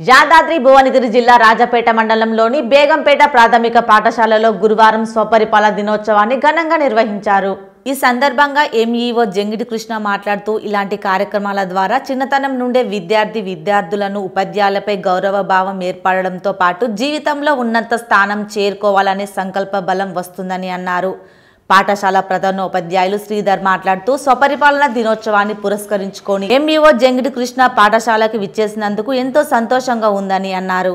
యాదాద్రి భువనగిరి జిల్లా రాజపేట మండలంలోని బేగంపేట ప్రాథమిక పాఠశాలలో గురువారం స్వపరిపాలన దినోత్సవాన్ని ఘనంగా నిర్వహించారు. ఈ సందర్భంగా ఎంఈఓ జంగిడి కృష్ణ మాట్లాడుతూ ఇలాంటి కార్యక్రమాల ద్వారా చిన్నతనం నుండే విద్యార్థి విద్యార్థులను ఉపాధ్యాయులపై గౌరవ భావం ఏర్పడడంతో పాటు జీవితంలో ఉన్నత స్థానం చేరుకోవాలనే సంకల్ప బలం వస్తుందని అన్నారు. పాఠశాల ప్రధానోపాధ్యాయులు శ్రీధర్ మాట్లాడుతూ స్వపరిపాలన దినోత్సవాన్ని పురస్కరించుకొని ఎంఈఓ జంగిడి కృష్ణ పాఠశాలకి విచ్చేసినందుకు ఎంతో సంతోషంగా ఉందని అన్నారు.